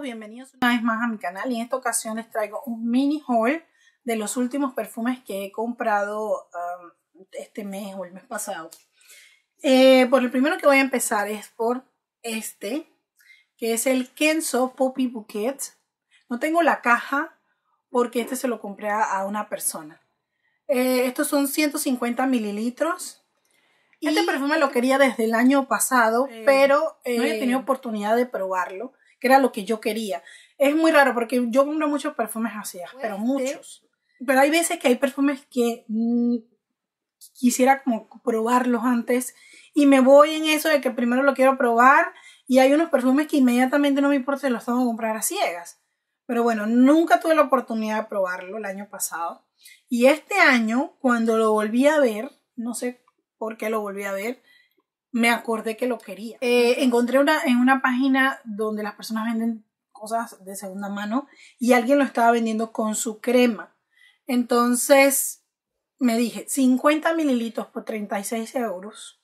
una vez más a mi canal y en esta ocasión les traigo un mini haul de los últimos perfumes que he comprado um, este mes o el mes pasado. Eh, por el primero que voy a empezar es por este, que es el Kenzo Poppy Bouquet. No tengo la caja porque este se lo compré a, una persona. Eh, estos son 150 mililitros. Este perfume lo quería desde el año pasado, pero no he tenido oportunidad de probarlo que era lo que yo quería. Es muy raro porque yo compro muchos perfumes así, pero muchos. Pero hay veces que hay perfumes que mm, quisiera como probarlos antes y me voy en eso de que primero lo quiero probar y hay unos perfumes que inmediatamente no me importa si los tengo que comprar a ciegas. Pero bueno, nunca tuve la oportunidad de probarlo el año pasado. Y este año, cuando lo volví a ver, no sé por qué lo volví a ver, me acordé que lo quería. Eh, encontré una, en una página donde las personas venden cosas de segunda mano y alguien lo estaba vendiendo con su crema. Entonces me dije 50 mililitros por 36 euros.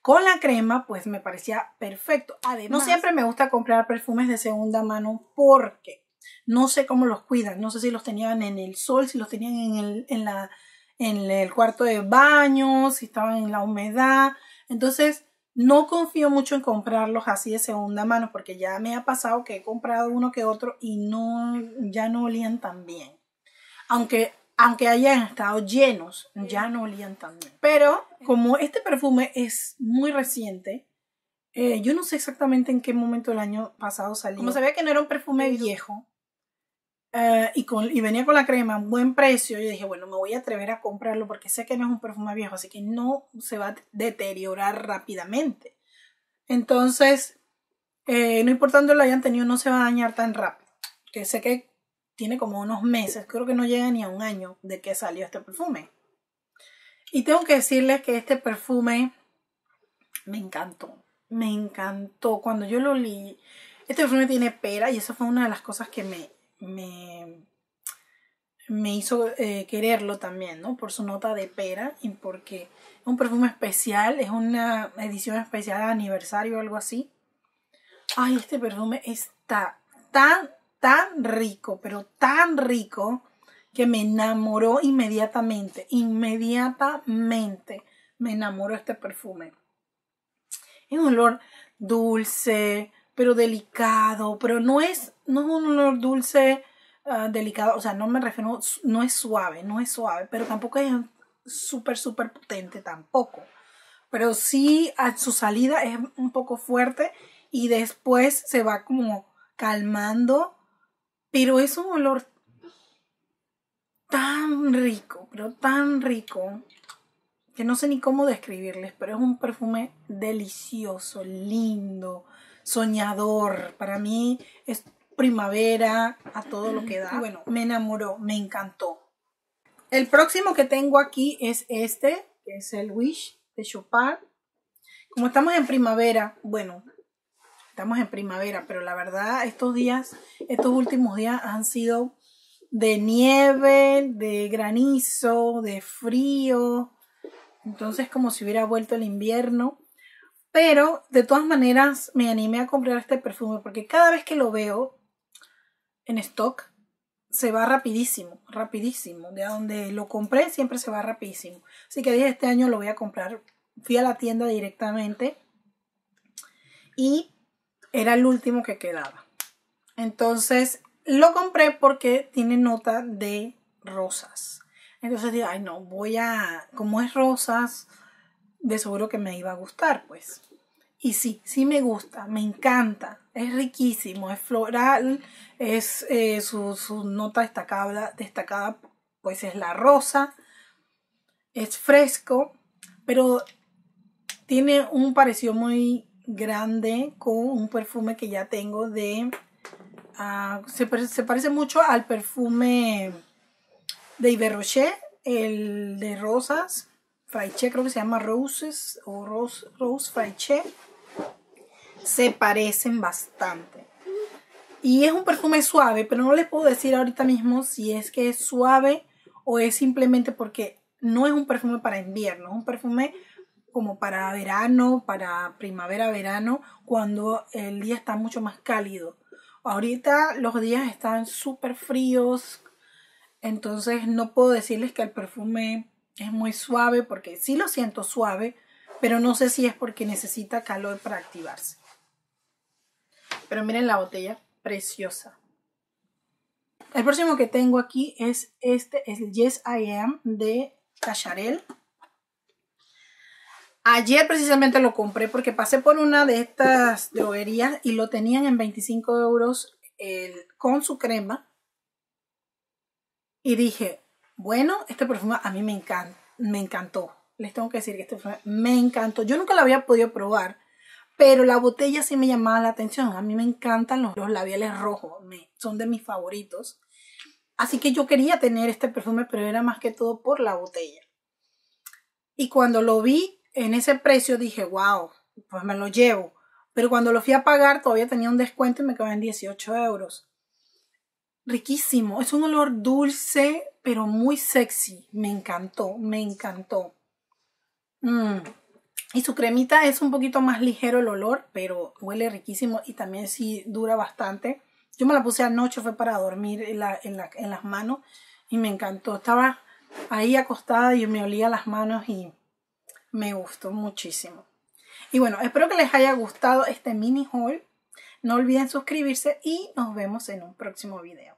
Con la crema, pues me parecía perfecto. Además, no siempre me gusta comprar perfumes de segunda mano porque no sé cómo los cuidan. No sé si los tenían en el sol, si los tenían en el, en la, en el cuarto de baño, si estaban en la humedad. Entonces, no confío mucho en comprarlos así de segunda mano porque ya me ha pasado que he comprado uno que otro y no, ya no olían tan bien. Aunque, aunque hayan estado llenos, ya no olían tan bien. Pero como este perfume es muy reciente, eh, yo no sé exactamente en qué momento del año pasado salió. Como sabía que no era un perfume viejo, eh, y, con, y venía con la crema a buen precio, yo dije, bueno, me voy a atrever a comprarlo porque sé que no es un perfume viejo, así que no se va a deteriorar rápidamente. Entonces, eh, no importando lo hayan tenido, no se va a dañar tan rápido. Que sé que tiene como unos meses, creo que no llega ni a un año de que salió este perfume. Y tengo que decirles que este perfume me encantó, me encantó. Cuando yo lo li, este perfume tiene pera y eso fue una de las cosas que me me, me hizo eh, quererlo también, ¿no? Por su nota de pera y porque es un perfume especial, es una edición especial de aniversario o algo así. Ay, este perfume está tan, tan rico, pero tan rico que me enamoró inmediatamente, inmediatamente me enamoró este perfume. Es un olor dulce, pero delicado, pero no es, no es un olor dulce ah, delicado, o sea, no me refiero, no es suave, no es suave, pero tampoco es súper, súper potente tampoco. Pero sí a su salida es un poco fuerte y después se va como calmando, pero es un olor tan rico, pero tan rico, que no sé ni cómo describirles, pero es un perfume delicioso, lindo, soñador. Para mí es primavera a todo lo que da. bueno, me enamoró, me encantó. El próximo que tengo aquí es este, que es el Wish de Chopin. Como estamos en primavera, bueno, estamos en primavera, pero la verdad estos días, estos últimos días han sido de nieve, de granizo, de frío. Entonces como si hubiera vuelto el invierno. Pero de todas maneras me animé a comprar este perfume porque cada vez que lo veo en stock se va rapidísimo, rapidísimo. De donde lo compré siempre se va rapidísimo. Así que dije este año lo voy a comprar. Fui a la tienda directamente y era el último que quedaba. Entonces lo compré porque tiene nota de rosas. Entonces dije, ay no, voy a, como es rosas, de seguro que me iba a gustar, pues. Y sí, sí me gusta, me encanta, es riquísimo, es floral, es eh, su, su, nota destacada, destacada, pues es la rosa, es fresco, pero tiene un parecido muy grande con un perfume que ya tengo de... Uh, se, se, parece mucho al perfume de Iberrocher, el de rosas, Fraiche, creo que se llama Roses o Rose, Rose Fraiche. Se parecen bastante. Y es un perfume suave, pero no les puedo decir ahorita mismo si es que es suave o es simplemente porque no es un perfume para invierno, es un perfume como para verano, para primavera-verano, cuando el día está mucho más cálido. Ahorita los días están súper fríos, entonces no puedo decirles que el perfume es muy suave porque sí lo siento suave, pero no sé si es porque necesita calor para activarse. Pero miren la botella, preciosa. El próximo que tengo aquí es este, es el Yes I Am de Cacharel. Ayer precisamente lo compré porque pasé por una de estas droguerías y lo tenían en 25 euros con su crema. Y dije, bueno, este perfume a mí me, encanta, me encantó. Les tengo que decir que este perfume me encantó. Yo nunca lo había podido probar, pero la botella sí me llamaba la atención. A mí me encantan los, labiales rojos, son de mis favoritos. Así que yo quería tener este perfume, pero era más que todo por la botella. Y cuando lo vi en ese precio dije, wow, pues me lo llevo. Pero cuando lo fui a pagar todavía tenía un descuento y me quedó en 18 euros. Riquísimo, es un olor dulce, pero muy sexy. Me encantó, me encantó. Mm. Y su cremita es un poquito más ligero el olor, pero huele riquísimo y también sí dura bastante. Yo me la puse anoche, fue para dormir en, en las manos y me encantó. Estaba ahí acostada y me olía las manos y me gustó muchísimo. Y bueno, espero que les haya gustado este mini haul. No olviden suscribirse y nos vemos en un próximo video.